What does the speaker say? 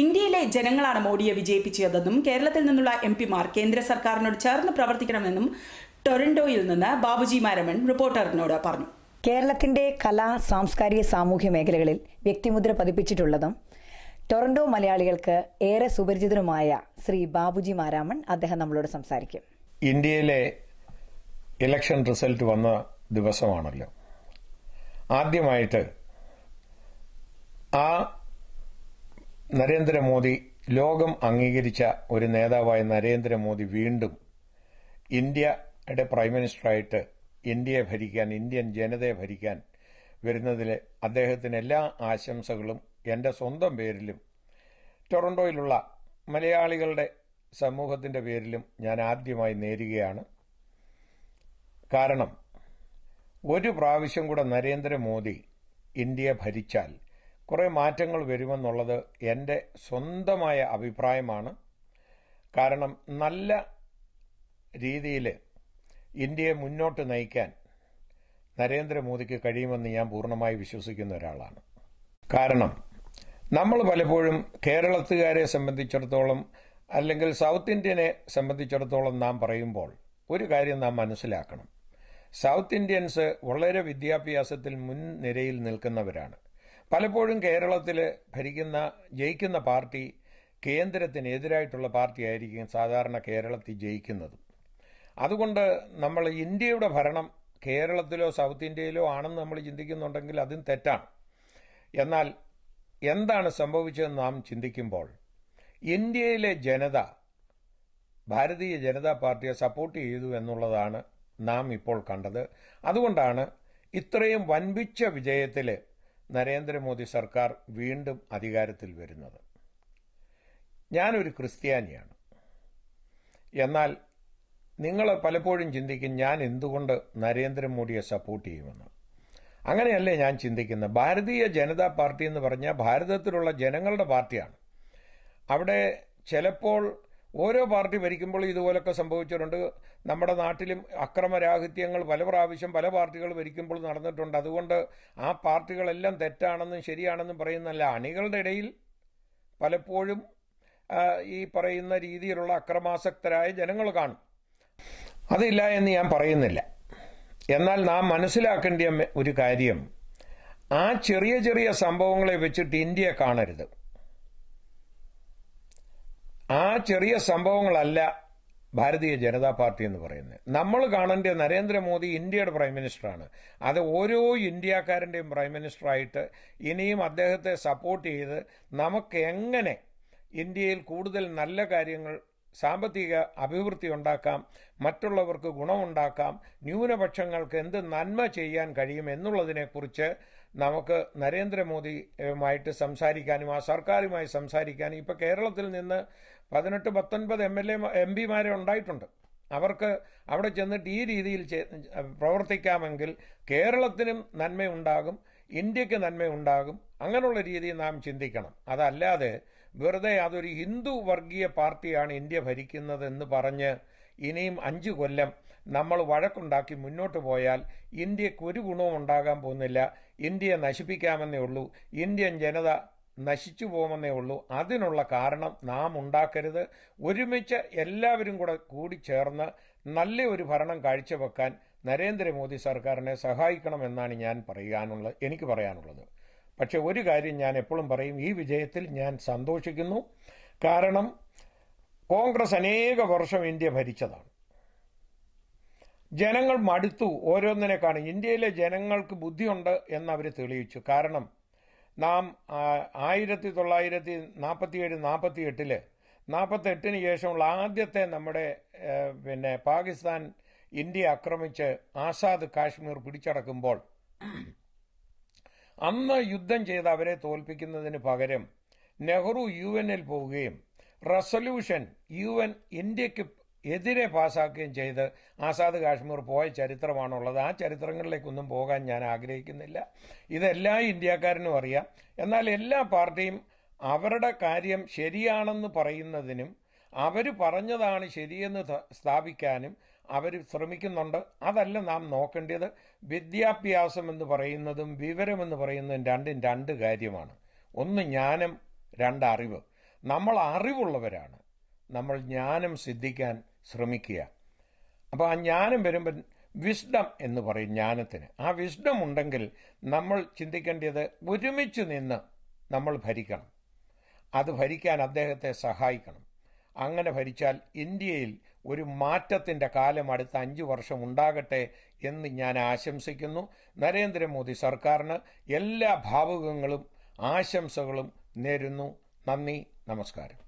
ഇന്ത്യയിലെ ജനങ്ങളാണ് മോഡിയെ വിജയിപ്പിച്ചതെന്നും കേരളത്തിൽ നിന്നുള്ള എം പിമാർ കേന്ദ്ര സർക്കാരിനോട് ചേർന്ന് പ്രവർത്തിക്കണമെന്നും ടൊറന്റോയിൽ നിന്ന് ബാബുജി മാരമൺ റിപ്പോർട്ടറിനോട് പറഞ്ഞു. കേരളത്തിന്റെ കലാ സാംസ്കാരിക സാമൂഹ്യ മേഖലകളിൽ വ്യക്തിമുദ്ര പതിപ്പിച്ചിട്ടുള്ളതും ടൊറന്റോ മലയാളികൾക്ക് ഏറെ സുപരിചിതനുമായ ശ്രീ ബാബുജി മാരാമൺ അദ്ദേഹം നമ്മളോട് സംസാരിക്കും. ഇന്ത്യയിലെ ഇലക്ഷൻ റിസൾട്ട് വന്ന ദിവസമാണല്ലോ. ആദ്യമായിട്ട് ആ നരേന്ദ്രമോദി ലോകം അംഗീകരിച്ച ഒരു നേതാവായ നരേന്ദ്രമോദി വീണ്ടും ഇന്ത്യയുടെ പ്രൈം മിനിസ്റ്ററായിട്ട് ഇന്ത്യയെ ഭരിക്കാൻ ഇന്ത്യൻ ജനതയെ ഭരിക്കാൻ വരുന്നതിൽ അദ്ദേഹത്തിന് എല്ലാ ആശംസകളും എന്റെ സ്വന്തം പേരിലും. ടൊറന്റോയിലുള്ള മലയാളികളുടെ സമൂഹത്തിന്റെ പേരിലും ഞാൻ ആദ്യമായി നേരുകയാണ്. കാരണം ഒരു പ്രാവശ്യം കൂടെ നരേന്ദ്രമോദി ഇന്ത്യയെ ഭരിച്ചാൽ കുറേ മാറ്റങ്ങൾ വരുമെന്നുള്ളത് എന്റെ സ്വന്തമായ അഭിപ്രായമാണ്. കാരണം നല്ല രീതിയിൽ ഇന്ത്യയെ മുന്നോട്ട് നയിക്കാൻ നരേന്ദ്രമോദിക്ക് കഴിയുമെന്ന് ഞാൻ പൂർണമായി വിശ്വസിക്കുന്ന ഒരാളാണ്. കാരണം നമ്മൾ പലപ്പോഴും കേരളത്തുകാരെ സംബന്ധിച്ചിടത്തോളം അല്ലെങ്കിൽ സൗത്ത് ഇന്ത്യനെ സംബന്ധിച്ചിടത്തോളം നാം പറയുമ്പോൾ ഒരു കാര്യം നാം മനസ്സിലാക്കണം. സൗത്ത് ഇന്ത്യൻസ് വളരെ വിദ്യാഭ്യാസത്തിൽ മുൻനിരയിൽ നിൽക്കുന്നവരാണ്. പലപ്പോഴും കേരളത്തിൽ ഭരിക്കുന്ന ജയിക്കുന്ന പാർട്ടി കേന്ദ്രത്തിനെതിരായിട്ടുള്ള പാർട്ടിയായിരിക്കും സാധാരണ കേരളത്തിൽ ജയിക്കുന്നത്. അതുകൊണ്ട് നമ്മൾ ഇന്ത്യയുടെ ഭരണം കേരളത്തിലോ സൗത്ത് ഇന്ത്യയിലോ ആണെന്ന് നമ്മൾ ചിന്തിക്കുന്നുണ്ടെങ്കിൽ അതും തെറ്റാണ്. എന്നാൽ എന്താണ് സംഭവിച്ചതെന്ന് നാം ചിന്തിക്കുമ്പോൾ ഇന്ത്യയിലെ ജനത ഭാരതീയ ജനതാ പാർട്ടിയെ സപ്പോർട്ട് ചെയ്തു എന്നുള്ളതാണ് നാം ഇപ്പോൾ കണ്ടത്. അതുകൊണ്ടാണ് ഇത്രയും വൻപിച്ച വിജയത്തിൽ നരേന്ദ്രമോദി സർക്കാർ വീണ്ടും അധികാരത്തിൽ വരുന്നത്. ഞാനൊരു ക്രിസ്ത്യാനിയാണ്. എന്നാൽ നിങ്ങൾ പലപ്പോഴും ചിന്തിക്കും ഞാൻ എന്തുകൊണ്ട് നരേന്ദ്രമോദിയെ സപ്പോർട്ട് ചെയ്യുമെന്ന്. അങ്ങനെയല്ലേ ഞാൻ ചിന്തിക്കുന്നത്? ഭാരതീയ ജനതാ പാർട്ടി എന്ന് പറഞ്ഞാൽ ഭാരതത്തിലുള്ള ജനങ്ങളുടെ പാർട്ടിയാണ്. അവിടെ ചിലപ്പോൾ ഓരോ പാർട്ടി ഭരിക്കുമ്പോൾ ഇതുപോലൊക്കെ സംഭവിച്ചിട്ടുണ്ട്. നമ്മുടെ നാട്ടിലും അക്രമരാഹിത്യങ്ങൾ പല പ്രാവശ്യം പല പാർട്ടികൾ ഭരിക്കുമ്പോൾ നടന്നിട്ടുണ്ട്. അതുകൊണ്ട് ആ പാർട്ടികളെല്ലാം തെറ്റാണെന്നും ശരിയാണെന്നും പറയുന്നല്ല അണികളുടെ ഇടയിൽ പലപ്പോഴും ഈ പറയുന്ന രീതിയിലുള്ള അക്രമാസക്തരായ ജനങ്ങൾ കാണും. അതില്ല എന്ന് ഞാൻ പറയുന്നില്ല. എന്നാൽ നാം മനസ്സിലാക്കേണ്ട ഒരു കാര്യം ആ ചെറിയ ചെറിയ സംഭവങ്ങളെ വെച്ചിട്ട് ഇന്ത്യയെ കാണരുത്. ആ ചെറിയ സംഭവങ്ങളല്ല ഭാരതീയ ജനതാ പാർട്ടി എന്ന് പറയുന്നത്. നമ്മൾ കാണേണ്ട നരേന്ദ്രമോദി ഇന്ത്യയുടെ പ്രൈം മിനിസ്റ്ററാണ്. അത് ഓരോ ഇന്ത്യക്കാരന്റെയും പ്രൈം മിനിസ്റ്ററായിട്ട് ഇനിയും അദ്ദേഹത്തെ സപ്പോർട്ട് ചെയ്ത് നമുക്ക് എങ്ങനെ ഇന്ത്യയിൽ കൂടുതൽ നല്ല കാര്യങ്ങൾ സാമ്പത്തിക അഭിവൃദ്ധി ഉണ്ടാക്കാം മറ്റുള്ളവർക്ക് ഗുണമുണ്ടാക്കാം ന്യൂനപക്ഷങ്ങൾക്ക് എന്ത് നന്മ ചെയ്യാൻ കഴിയും എന്നുള്ളതിനെക്കുറിച്ച് നമുക്ക് നരേന്ദ്രമോദിയുമായിട്ട് സംസാരിക്കാനും ആ സർക്കാരുമായി സംസാരിക്കാനും ഇപ്പോൾ കേരളത്തിൽ നിന്ന് പതിനെട്ട് പത്തൊൻപത് എം എൽ എ എം പിമാരെ ഉണ്ടായിട്ടുണ്ട്. അവർക്ക് അവിടെ ചെന്നിട്ട് ഈ രീതിയിൽ പ്രവർത്തിക്കാമെങ്കിൽ കേരളത്തിനും നന്മയുണ്ടാകും ഇന്ത്യയ്ക്ക് നന്മയുണ്ടാകും. അങ്ങനെയുള്ള രീതിയിൽ നാം ചിന്തിക്കണം. അതല്ലാതെ വെറുതെ അതൊരു ഹിന്ദു വർഗീയ പാർട്ടിയാണ് ഇന്ത്യ ഭരിക്കുന്നത് എന്ന് പറഞ്ഞ് ഇനിയും അഞ്ച് കൊല്ലം നമ്മൾ വഴക്കുണ്ടാക്കി മുന്നോട്ട് പോയാൽ ഇന്ത്യയ്ക്ക് ഒരു ഗുണവും ഉണ്ടാകാൻ പോകുന്നില്ല. ഇന്ത്യയെ നശിപ്പിക്കാമെന്നേ ഉള്ളൂ. ഇന്ത്യൻ ജനത നശിച്ചു പോകുമെന്നേ ഉള്ളൂ. അതിനുള്ള കാരണം നാം ഉണ്ടാക്കരുത്. ഒരുമിച്ച് എല്ലാവരും കൂടെ കൂടി ചേർന്ന് നല്ല ഒരു ഭരണം കാഴ്ചവെക്കാൻ നരേന്ദ്രമോദി സർക്കാരിനെ സഹായിക്കണമെന്നാണ് ഞാൻ പറയാനുള്ളത് എനിക്ക് പറയാനുള്ളത്. പക്ഷെ ഒരു കാര്യം ഞാൻ എപ്പോഴും പറയും ഈ വിജയത്തിൽ ഞാൻ സന്തോഷിക്കുന്നു. കാരണം കോൺഗ്രസ് അനേക വർഷം ഇന്ത്യ ഭരിച്ചതാണ്. ജനങ്ങൾ മടുത്തു ഓരോന്നിനെ കാണും ഇന്ത്യയിലെ ജനങ്ങൾക്ക് ബുദ്ധിയുണ്ട് എന്നവർ തെളിയിച്ചു. കാരണം നാം ആയിരത്തി തൊള്ളായിരത്തി നാൽപ്പത്തിയേഴ് നാൽപ്പത്തി എട്ടിൽ നാൽപ്പത്തെട്ടിന് ശേഷമുള്ള ആദ്യത്തെ നമ്മുടെ പിന്നെ പാകിസ്ഥാൻ ഇന്ത്യ ആക്രമിച്ച് ആസാദ് കാശ്മീർ പിടിച്ചടക്കുമ്പോൾ അന്ന് യുദ്ധം ചെയ്ത് അവരെ തോൽപ്പിക്കുന്നതിന് പകരം നെഹ്റു യു എനിൽ പോവുകയും റെസൊല്യൂഷൻ യു എൻ ഇന്ത്യയ്ക്ക് എതിരെ പാസാക്കുകയും ചെയ്ത് ആസാദ് കാശ്മീർ പോയ ചരിത്രമാണുള്ളത്. ആ ചരിത്രങ്ങളിലേക്കൊന്നും പോകാൻ ഞാൻ ആഗ്രഹിക്കുന്നില്ല. ഇതെല്ലാ ഇന്ത്യക്കാരനും അറിയാം. എന്നാൽ എല്ലാ പാർട്ടിയും അവരുടെ കാര്യം ശരിയാണെന്ന് പറയുന്നതിനും അവർ പറഞ്ഞതാണ് ശരിയെന്ന് സ്ഥാപിക്കാനും അവർ ശ്രമിക്കുന്നുണ്ട്. അതല്ല നാം നോക്കേണ്ടത്. വിദ്യാഭ്യാസം എന്ന് പറയുന്നതും വിവരമെന്ന് പറയുന്നതും രണ്ടും രണ്ട് കാര്യമാണ്. ഒന്ന് ജ്ഞാനം രണ്ട് അറിവ്. നമ്മൾ അറിവുള്ളവരാണ്. നമ്മൾ ജ്ഞാനം സിദ്ധിക്കാൻ ശ്രമിക്കുക. അപ്പോൾ ആ ജ്ഞാനം വരുമ്പോൾ വിസ്ഡം എന്ന് പറയും ജ്ഞാനത്തിന്. ആ വിസ്ഡം ഉണ്ടെങ്കിൽ നമ്മൾ ചിന്തിക്കേണ്ടത് ഒരുമിച്ച് നിന്ന് നമ്മൾ ഭരിക്കണം. അത് ഭരിക്കാൻ അദ്ദേഹത്തെ സഹായിക്കണം. അങ്ങനെ ഭരിച്ചാൽ ഇന്ത്യയിൽ ഒരു മാറ്റത്തിന്റെ കാലം അടുത്ത അഞ്ച് വർഷം ഉണ്ടാകട്ടെ എന്ന് ഞാൻ ആശംസിക്കുന്നു. നരേന്ദ്രമോദി സർക്കാരിന് എല്ലാ ഭാവുകങ്ങളും ആശംസകളും നേരുന്നു. നന്ദി നമസ്കാരം.